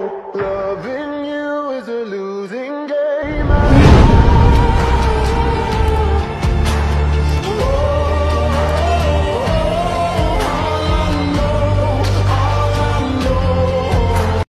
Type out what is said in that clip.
love.